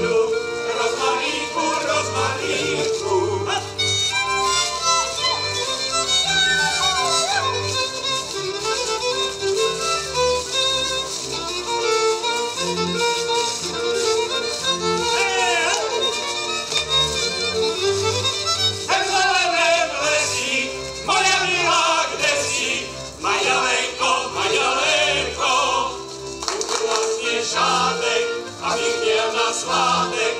no. Swami